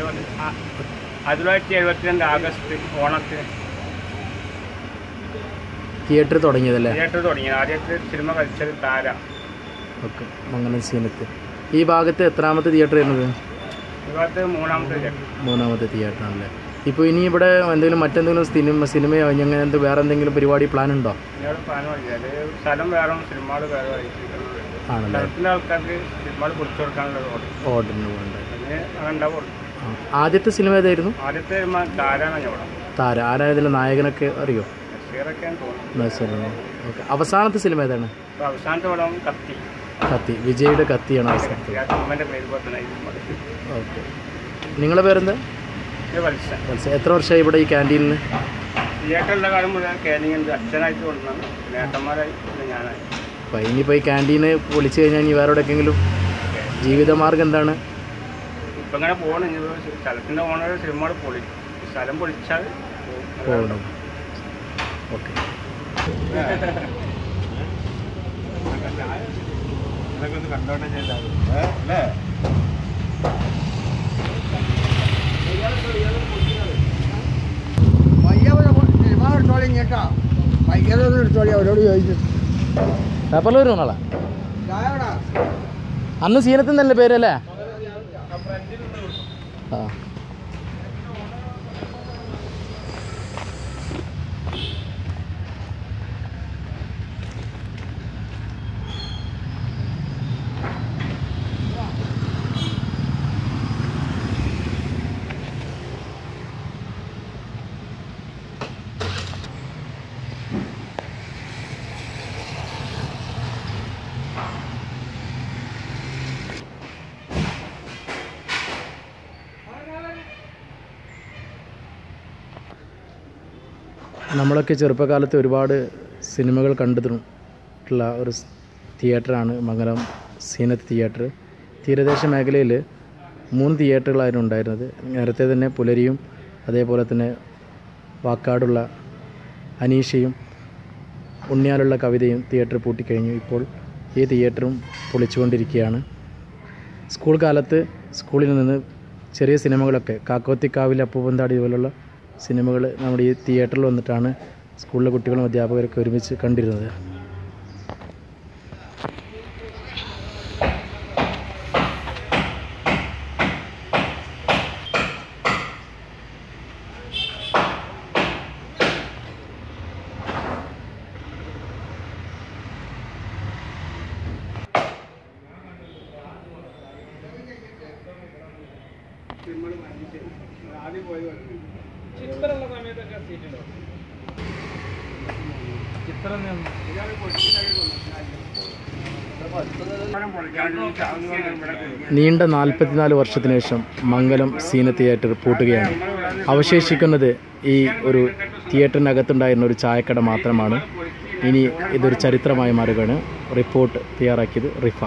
ആയിരത്തി തൊള്ളായിരത്തി എഴുപത്തിരണ്ട് ആഗസ്റ്റ് ഓണത്തിന് തിയേറ്റർ തുടങ്ങിയതല്ലേ? തിയേറ്റർ തുടങ്ങിയത് ആദ്യത്തെ സിനിമ കളിച്ചത് താര. ഓക്കെ. മംഗളം സീനത്ത്. ഈ ഭാഗത്ത് എത്രാമത്തെ തിയേറ്റർ വരുന്നത് വിവാഹത്ത് മൂന്നാമത്തെ തിയേറ്റർ. മൂന്നാമത്തെ തിയേറ്റർ ആണല്ലേ. ഇപ്പോൾ ഇനി ഇവിടെ എന്തെങ്കിലും മറ്റെന്തെങ്കിലും സിനിമ സിനിമയോ അങ്ങനെ എന്ത് വേറെ എന്തെങ്കിലും പരിപാടി പ്ലാൻ ഉണ്ടോ? സ്ഥലം വേറെ സിനിമകൾ വേറെ ആണല്ലേ. ആൾക്കാർക്ക് സിനിമകൾ പൊളിച്ചു കൊടുക്കാനുള്ള ഓർഡർ ഓർഡറിന് വേണ്ടത് അങ്ങനെ. ആദ്യത്തെ സിനിമ ഏതായിരുന്നു? ആദ്യത്തെ താര. ആരായതിലെ നായകനൊക്കെ അറിയോ? ഓക്കെ. അവസാനത്തെ സിനിമ ഏതാണ്? അവസാനത്തെ പടം കത്തി. കത്തി. വിജയുടെ കത്തിയാണ് അവസാനത്തെ. ഓക്കെ. നിങ്ങളെ പേരെന്താ? എത്ര വർഷമായി ഇവിടെ ഈ ക്യാന്റീനിൽ അപ്പം കാലം അച്ഛനായിട്ട് കൊണ്ടുവന്നു പിന്നെ ഏട്ടന്മാരായി പിന്നെ ഞാനായി. അപ്പോൾ ഇനിയിപ്പോൾ ഈ ക്യാന്റീന് പൊളിച്ചു കഴിഞ്ഞാൽ ഇനി വേറെ എവിടെയെങ്കിലും ജീവിതമാർഗം എന്താണ്? ഇപ്പം ഇങ്ങനെ പോകണം ഇനി സ്ഥലത്തിന്റെ ഓണർ സിനിമകൾ പൊളി സ്ഥലം പൊളിച്ചാൽ പോകണം ഓക്കെ. അവരോട് ചോദിച്ചു പേപ്പറിൽ വരും നാളെ അന്ന് സീനത്തിൽ നിന്നല്ലേ പേരല്ലേ ആ നമ്മളൊക്കെ ചെറുപ്പകാലത്ത് ഒരുപാട് സിനിമകൾ കണ്ടിട്ടുള്ള ഒരു തിയേറ്ററാണ് മംഗലം സീനത്ത് തിയേറ്റർ. തീരദേശ മേഖലയിൽ മൂന്ന് തിയേറ്ററുകളായിരുന്നു ഉണ്ടായിരുന്നത്. നേരത്തെ തന്നെ പുലരിയും അതേപോലെ തന്നെ വാക്കാടുള്ള അനീഷയും ഉണ്ണിയാലുള്ള കവിതയും തിയേറ്റർ പൂട്ടിക്കഴിഞ്ഞു. ഇപ്പോൾ ഈ തിയേറ്ററും പൊളിച്ചുകൊണ്ടിരിക്കുകയാണ്. സ്കൂൾ കാലത്ത് സ്കൂളിൽ നിന്ന് ചെറിയ സിനിമകളൊക്കെ കാക്കോത്തിക്കാവിൽ അപ്പൂപ്പന്താടി പോലുള്ള സിനിമകൾ നമ്മുടെ ഈ തിയേറ്ററിൽ വന്നിട്ടാണ് സ്കൂളിലെ കുട്ടികളും അധ്യാപകരൊക്കെ ഒരുമിച്ച് കണ്ടിരുന്നത്. ആദ്യം പോയത് ചിത്രമുള്ള സമയത്തൊക്കെ സീറ്റ് ഉണ്ടോ ചിത്രം നീണ്ട നാൽപ്പത്തിനാല് വർഷത്തിന് ശേഷം മംഗലം സീന തിയേറ്റർ പൂട്ടുകയാണ്. അവശേഷിക്കുന്നത് ഈ ഒരു തിയേറ്ററിനകത്തുണ്ടായിരുന്ന ഒരു ചായക്കട മാത്രമാണ്. ഇനി ഇതൊരു ചരിത്രമായി മാറുകയാണ്. റിപ്പോർട്ട് തയ്യാറാക്കിയത് റിഫ.